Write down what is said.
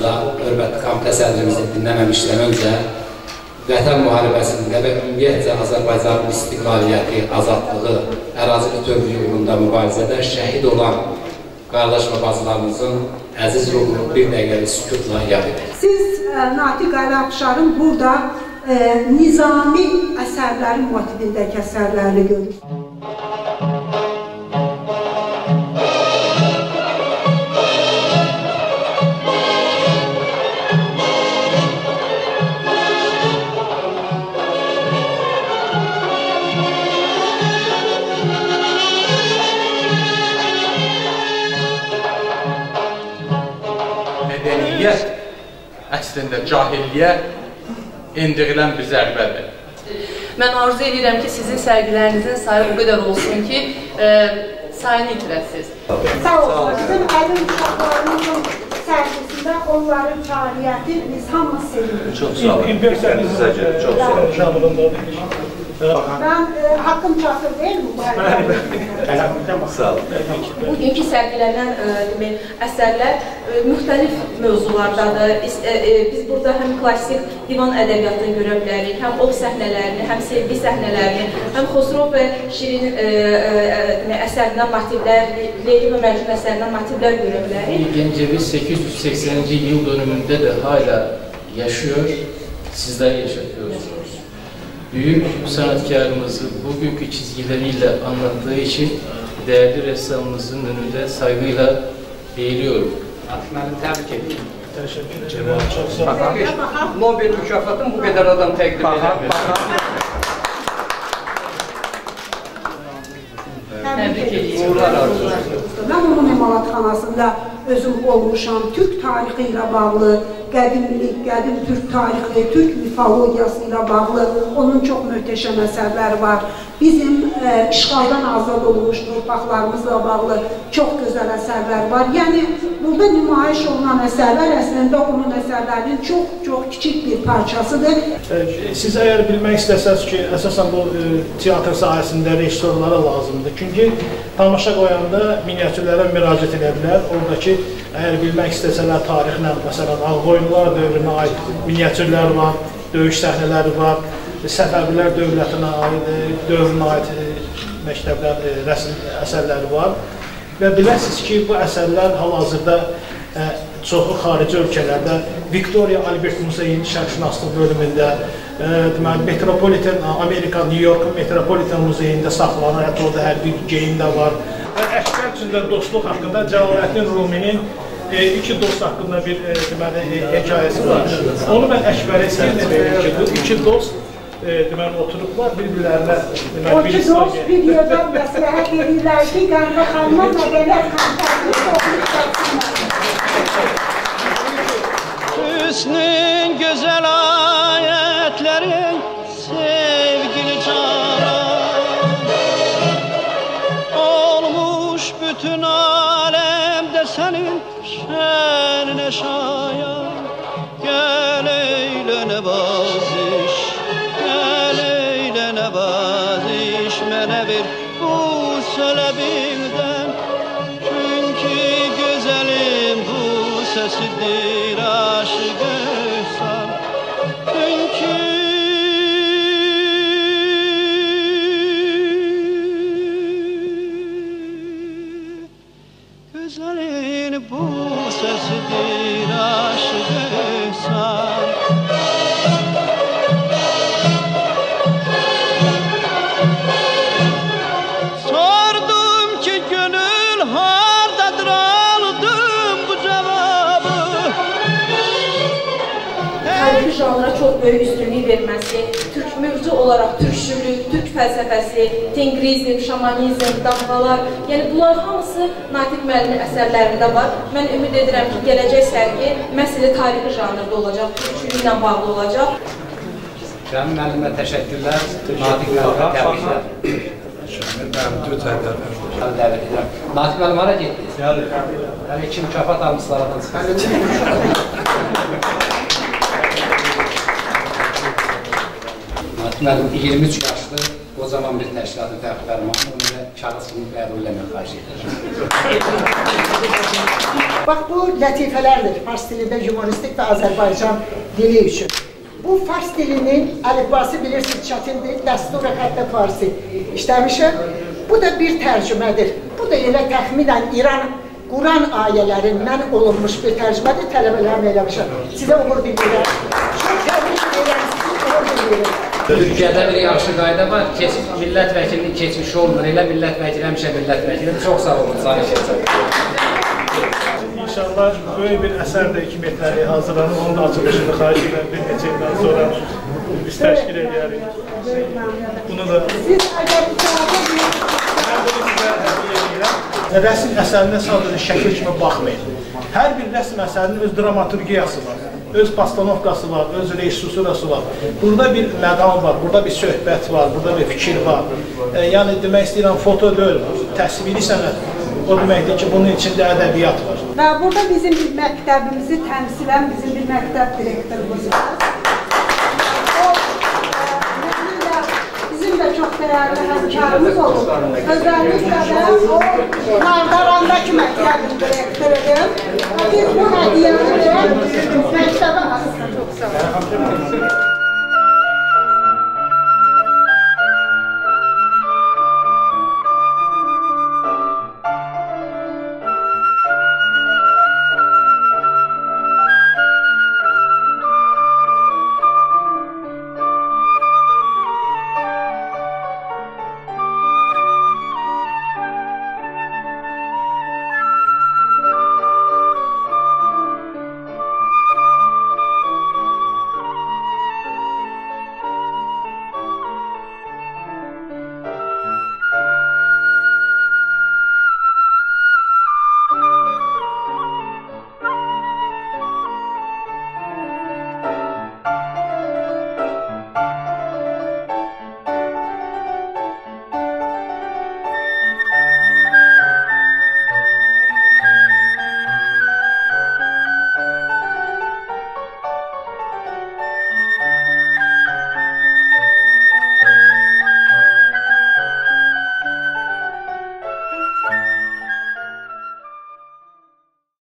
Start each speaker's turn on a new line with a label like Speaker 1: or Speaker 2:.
Speaker 1: açılışında hörmətli komitə sədrimizi dinləməmişdən öncə Vətən müharibəsində və ümumiyyətcə Azərbaycanın istiqlaliyyəti, azadlığı, ərazi bütövlüyü uğrunda mübarizədə şəhid olan qardaş və bacılarımızın əziz ruhunu bir dəqiqəlik sükutla yad edir.
Speaker 2: Siz e, Natiq Ali Afşarın burada e, nizami əsərlərin motivindəki əsərlərini görürsünüz.
Speaker 3: Əslində cahilliyə endirilən bir zərbədir.
Speaker 4: Mən arzu edirəm ki, sizin sərgilərinizin sayı o qədər olsun ki, e, sayını itirəsiniz.
Speaker 2: Sağ olun. Bizim əlim uşaqlarımızın sərgisində onların fəaliyyəti biz hamımız sevirik.
Speaker 5: Çox sağ olun.
Speaker 6: İmpersiyonizm
Speaker 5: Çox sağ olun.
Speaker 6: janrındadır.
Speaker 2: Ben e, hakkım çatır değil mi bu arada?
Speaker 5: Sağ olun.
Speaker 4: Bugünkü sərgilənən e, demək, əsərlər e, müxtəlif mövzulardadır. Biz, e, e, biz burada həm klassik divan ədəbiyyatını görə bilərik, həm ov səhnələrini, həm sevgi səhnələrini, həm Xosrov və Şirin e, e, demək, əsərindən motivlər, Leyli və Məcnun əsərindən motivlər görə bilərik.
Speaker 7: Gencevi 880. yıl dönümünde de hala yaşıyor, sizler yaşatıyorsunuz. Büyük sanatkarımızı bugünkü çizgileriyle anlattığı için değerli ressamımızın önünde saygıyla eğiliyorum.
Speaker 1: Müəllim, təbrik edirəm.
Speaker 6: Teşekkür ederim. Çok sağ olun.
Speaker 8: Nobel mükafatını bu qədər adam.
Speaker 4: Təbrik edirəm.
Speaker 8: Uğurlar arzu
Speaker 2: Mən onun emalatxanasında özüm olmuşam. Türk tarixi ilə bağlı, qədimlik, qədim türk tarixi, türk mifologiyası ilə bağlı onun çox möhtəşəm əsərləri var. Bizim işğaldan azad olmuş torpaqlarımızla bağlı çox gözəl əsərlər var. Yəni burada nümayiş olunan əsərlər əslində onun əsərlərinin çox-çox kiçik bir parçasıdır.
Speaker 6: Siz əgər bilmək istəsəz ki, əsasən bu e, teatr sahəsində rejissorlara lazımdır. Çünki tamaşa qoyanda miniatürlərə müraciət edə bilər. Oradakı əgər bilmək istəsələr tarixlə, məsələn, Ağqoyunlular dövrünə aid miniatürlər var, döyüş səhnələri var, Səfəvilər dövlətinə aid, e, dövrünə aid məktəblər, e, rəsm əsərləri var. Və biləsiniz ki, bu əsərlər hal-hazırda ə, çoxu xarici ölkələrdə Victoria Albert Muzeyin şərqşünaslıq bölümündə, ə, deməli Metropolitan Amerika New York Metropolitan Muzeyində saxlanır, hətta orada hərbi geyim də var. Əşkər içində dostluq haqqında Cəlaləddin Ruminin e, iki dost haqqında bir e, deməli e, hekayəsi var. Onu mən Əşbərə istəyirəm ki, bu iki dost e, demen oturuplar birbirlerine
Speaker 2: demen Otu dost bir yönden mesleğe verirler ki ganda kalmaz da böyle kalkarlı
Speaker 9: Hüsnün güzel ayetleri sevgili cara Olmuş bütün alemde senin şenine şayan. Selebinden çünkü güzelim bu sesidir aşık ehsan Çünkü Güzelin bu sesidir
Speaker 4: janra çox böyük üstünlük verməsi, türk mövzu olaraq türkçülük, türk fəlsəfəsi, tengrizm, şamanizm, damğalar, yəni bunlar hamısı Natiq müəllimin əsərlərində var. Mən ümid edirəm ki, gələcək sərgi məhz tarixi janrda olacaq, türkçülüklə bağlı olacaq.
Speaker 1: Cəmi müəllimə təşəkkürlər. Natiq müəllimə təbriklər.
Speaker 5: Mənim tütəylər.
Speaker 1: Mən dəvət edirəm. Natiq müəllim hara getdiniz? Hələ iki mükafat almışlar adam çıxar. Müəllim 23 yaşlı o zaman bir təşkilatın fərqli fərmanı və kağız kimi qəbul eləmək xahiş edirəm.
Speaker 10: Bax bu lətifələrdir fars dilində humoristik və Azərbaycan dili üçün. Bu fars dilinin əlifbası bilirsiniz çətindir, dəstur-i xəttə farsi işləmişəm. Bu da bir tərcümədir. Bu da elə təxminən İran Quran ayələrindən olunmuş bir tərcümədir. Tələbələrimlə eləmişəm. Sizə uğur diləyirəm. Çox təbrik edirəm uğur diləyirəm.
Speaker 1: Türkiyədə bir yaxşı qayda var, keç, millət vəkilinin keçmişi olmur, elə millət vəkili həmişə millət vəkilidir. Çox sağ olun, xahiş edirəm.
Speaker 6: İnşallah böyük bir əsər də iki metrəli hazırlanır. Onun da açılışını xahiş edirəm bir neçə ildən sonra biz təşkil edərik. Bunu da. Rəsm əsərinə sadəcə şəkil kimi baxmayın. Hər bir rəsm əsərinin öz dramaturgiyası var. Öz pastanovkası var, öz rejissurası var. Burada bir məqam var, burada bir söhbət var, burada bir fikir var. E, yəni demək istəyirəm foto deyil, təsviri sənət. O deməkdir ki, bunun içində ədəbiyyat var.
Speaker 2: Və burada bizim bir məktəbimizi təmsilən bizim bir məktəb direktorumuz var. O, e, bizim də çox dəyərli həmkarımız olub. Özəlliklə də o, Nardarandakı məktəbin direktorudur. Biz bu hədiyyəni